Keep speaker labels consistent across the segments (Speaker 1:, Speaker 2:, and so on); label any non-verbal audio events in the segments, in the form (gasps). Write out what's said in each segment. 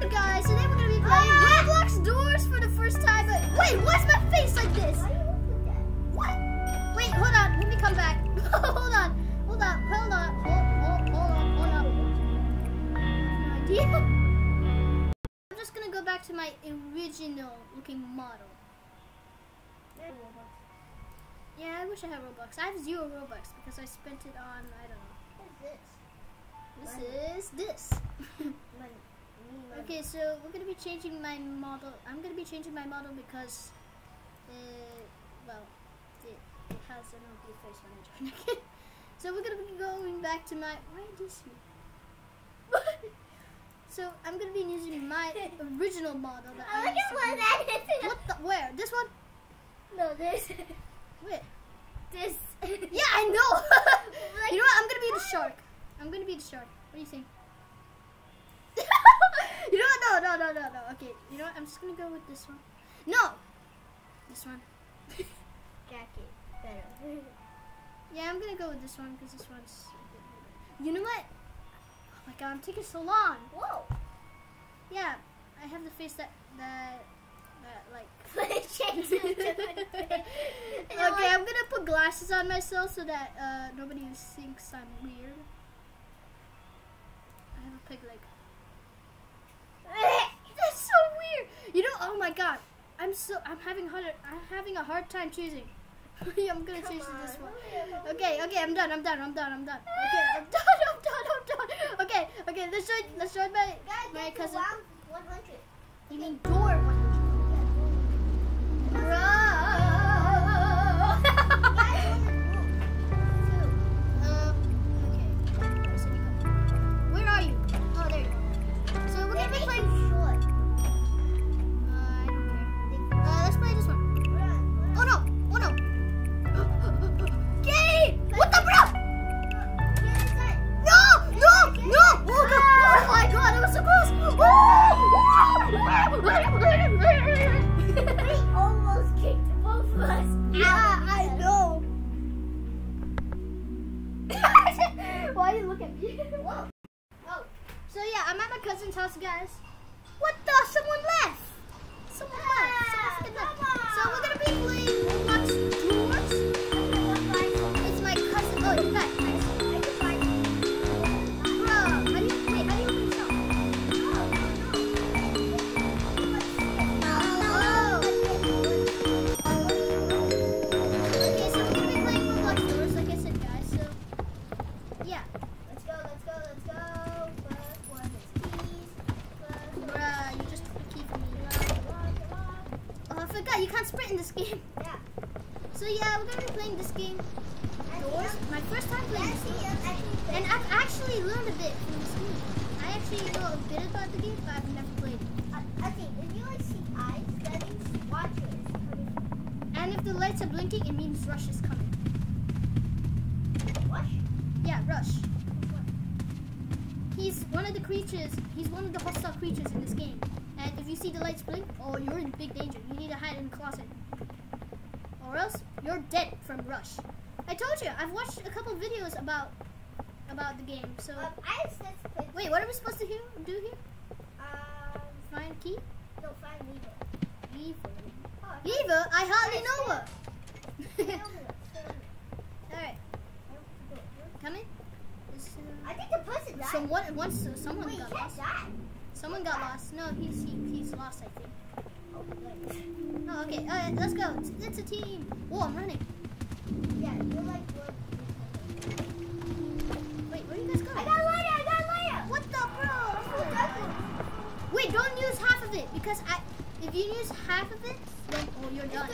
Speaker 1: Guys, today we're gonna be playing Roblox Doors for the first time. But wait, why's my face like this? What? Wait, hold on. Let me come back. (laughs) hold on. Hold on. Hold on. Hold, hold, hold on. Hold on. I have no idea. (laughs) I'm just gonna go back to my original looking model. Yeah, I wish I had Robux. I have zero Robux because I spent it on I don't know. What is This is this. (laughs) Okay, so we're gonna be changing my model. I'm gonna be changing my model because, uh, well, it, it has an ugly face when I join again. so we're gonna be going back to my. Why this (laughs) so I'm gonna be using my original model that (laughs) I,
Speaker 2: I look at is.
Speaker 1: What the? Where? This one?
Speaker 2: No, this.
Speaker 1: Wait.
Speaker 2: This.
Speaker 1: Yeah, I know. (laughs) You know what? I'm gonna be the shark. I'm gonna be the shark. What do you think? You know what? No, no, no, no, no. Okay. You know what? I'm just gonna go with this one. No. This one. (laughs)
Speaker 2: Jacket. Better. (laughs)
Speaker 1: Yeah, I'm gonna go with this one because this one's. You know what? Oh my god, I'm taking so long.
Speaker 2: Whoa.
Speaker 1: Yeah, I have the face that that that like. (laughs) Okay, I'm gonna put glasses on myself so that uh, nobody thinks I'm weird. I have a pig leg. That's so weird. You know, oh my god, I'm so I'm having hard I'm having a hard time choosing. (laughs) I'm gonna
Speaker 2: Come
Speaker 1: choose this one. Okay, okay, I'm done. I'm done. I'm done. I'm done. Okay, I'm (laughs) done. I'm done. I'm done. Okay, okay. Let's join. Let's join my
Speaker 2: Guys,
Speaker 1: my cousin.
Speaker 2: round 100.
Speaker 1: You mean door 100? Game. Doors. My first time playing this game. And I've actually learned a bit from this game. I actually know a bit about the game, but I've never played it.
Speaker 2: Uh, I, I if you like see eyes, settings, watch it.
Speaker 1: And if the lights are blinking, it means Rush is coming.
Speaker 2: Watch.
Speaker 1: Yeah, Rush. He's one of the creatures. He's one of the hostile creatures in this game. And if you see the lights blink, oh, you're in big danger. You need to hide in the closet, or else you're dead from Rush. I told you. I've watched a couple videos about about the game. So
Speaker 2: Um, I
Speaker 1: wait, what are we supposed to here, do here?
Speaker 2: Um,
Speaker 1: Find key?
Speaker 2: no, find Weaver.
Speaker 1: Weaver.
Speaker 2: Oh, I
Speaker 1: Weaver? I hardly
Speaker 2: Yes,
Speaker 1: know her.
Speaker 2: Stay over there, stay over there.
Speaker 1: All right, come in. This,
Speaker 2: I
Speaker 1: uh,
Speaker 2: think the person died.
Speaker 1: someone once uh, someone
Speaker 2: Wait,
Speaker 1: got lost.
Speaker 2: died.
Speaker 1: Someone got lost. No, he's he, he's lost. I think.
Speaker 2: Oh.
Speaker 1: Oh, okay. Oh, All right, let's go. It's, it's a team. Oh, I'm running.
Speaker 2: Yeah, you're like?
Speaker 1: Wait, where are you guys going?
Speaker 2: I got a lighter. I got a lighter.
Speaker 1: What the
Speaker 2: Oh,
Speaker 1: bro? Wait, don't use half of it because I. If you use half of it, then oh, you're done.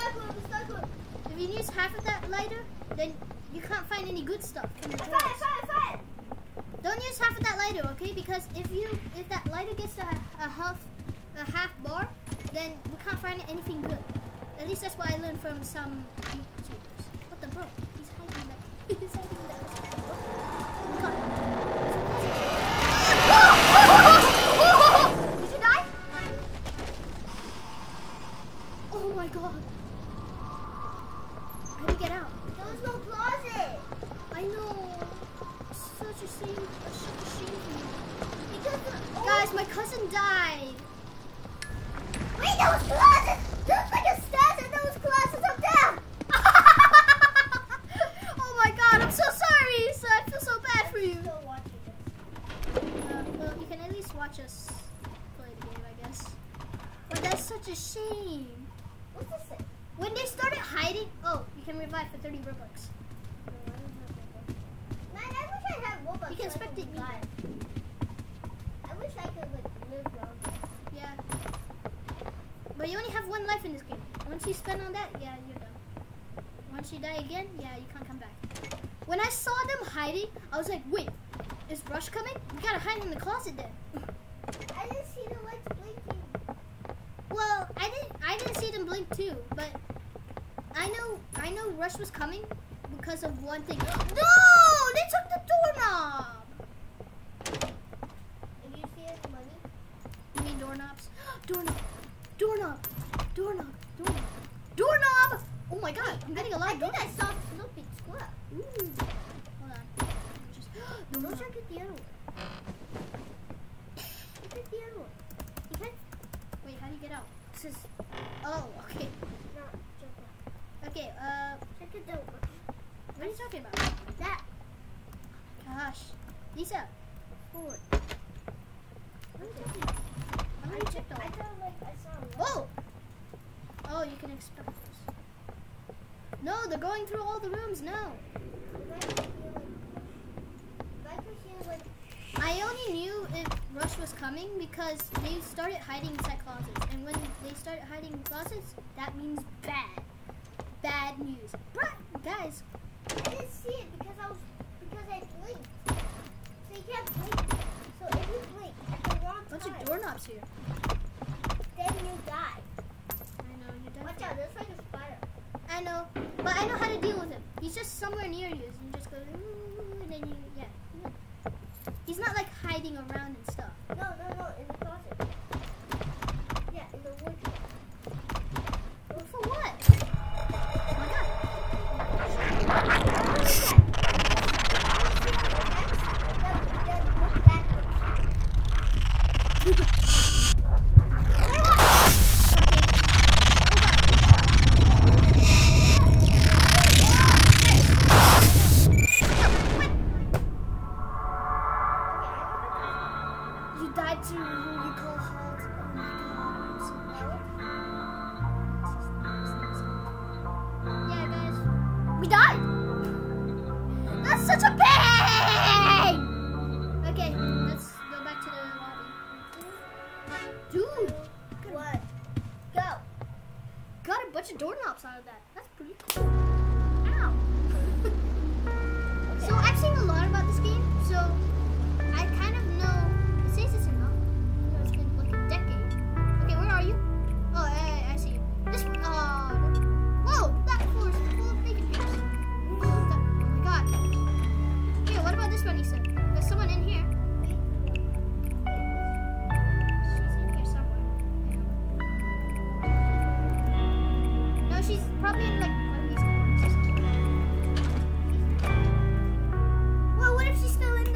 Speaker 1: If you use half of that lighter, then you can't find any good stuff in the
Speaker 2: I found it. I found it. I found it.
Speaker 1: Don't use half of that lighter, okay? Because if you if that lighter gets a, a half a half bar, then we can't find anything good. At least that's what I learned from some YouTubers. What the bro? He's hiding that. He's hiding that. Oh my god. Did you die? Oh my god. How do you get out?
Speaker 2: There was no closet.
Speaker 1: I know. Such a shame. Such a shame for you.
Speaker 2: Because the
Speaker 1: Guys, my cousin person died.
Speaker 2: Wait, those closets! There's like a stairs in those closets up there!
Speaker 1: oh my god, I'm so sorry, Lisa. I feel so bad for you.
Speaker 2: Still watching it.
Speaker 1: Uh, well, you can at least watch us play the game, I guess. But that's such a shame.
Speaker 2: What's this thing?
Speaker 1: When they started hiding, oh, you can revive for 30 Robux.
Speaker 2: Man, I wish I had Robux.
Speaker 1: You can
Speaker 2: so I
Speaker 1: spectate me.
Speaker 2: I wish I could like live longer.
Speaker 1: Yeah. But you only have one life in this game. Once you spend on that, yeah, you're done. Once you die again, yeah, you can't come back. When I saw them hiding, I was like, wait, is Rush coming? We gotta hide in the closet then.
Speaker 2: I didn't see the lights blinking.
Speaker 1: Well, I didn't I didn't see them blink too, but I know I know Rush was coming because of one thing. (gasps) No! Doorknob!
Speaker 2: If you see it, money.
Speaker 1: You mean doorknobs? (gasps) Doorknob! Doorknob! Doorknob! Doorknob! Doorknob! Oh my god, I'm getting a lot
Speaker 2: I
Speaker 1: of
Speaker 2: think I saw Snoopy Squirrel.
Speaker 1: Ooh. Hold on. Just,
Speaker 2: Go
Speaker 1: doorknob.
Speaker 2: check it the other one. Look at the other one. You can't.
Speaker 1: Wait, how do you get out? This is. Oh, okay.
Speaker 2: No, check it.
Speaker 1: Okay, uh,
Speaker 2: Check it out.
Speaker 1: what are you talking about?
Speaker 2: That.
Speaker 1: Gosh. Lisa,
Speaker 2: Forward.
Speaker 1: what are you talking about? I'm
Speaker 2: I
Speaker 1: gonna check
Speaker 2: checked.
Speaker 1: the
Speaker 2: I thought like I saw. a
Speaker 1: Oh! Oh, you can expect this. No, they're going through all the rooms now. I only knew if Rush was coming because they started hiding inside closets. And when they started hiding in closets, that means bad. Bad news. Bruh, guys,
Speaker 2: I didn't see it because I was because I blinked. So you can't blink. So if you blink at the wrong
Speaker 1: bunch
Speaker 2: time,
Speaker 1: of doorknobs here.
Speaker 2: You die.
Speaker 1: I know, you're
Speaker 2: Watch out, there's like a spider.
Speaker 1: I know, but I know how to deal with him. He's just somewhere near you. You just go, and then you, yeah. He's not like hiding around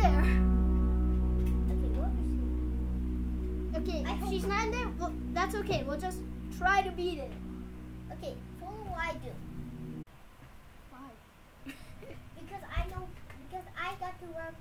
Speaker 1: there?
Speaker 2: Okay, what?
Speaker 1: Okay, if she's not in there, well, that's okay. We'll just try to beat it.
Speaker 2: Okay, what will I do?
Speaker 1: Why? (laughs)
Speaker 2: Because I know, because I got to work.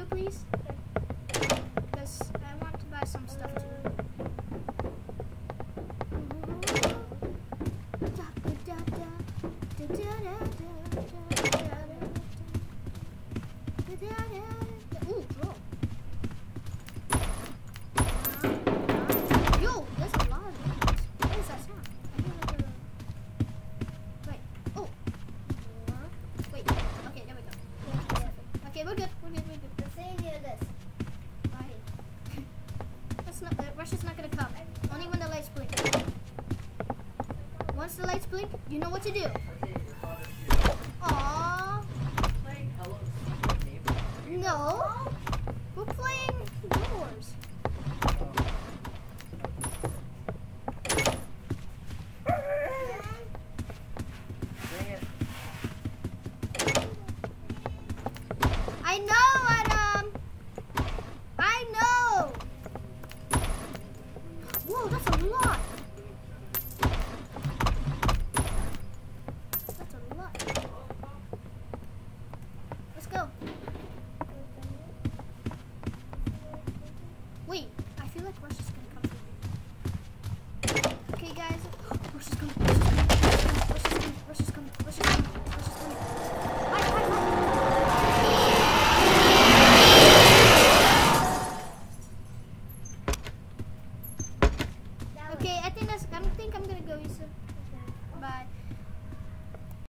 Speaker 1: video, please? Because I want to buy some stuff too. Da da da da da da da da da Once the lights blink, you know what to do. Aww.
Speaker 2: No. horses
Speaker 1: go.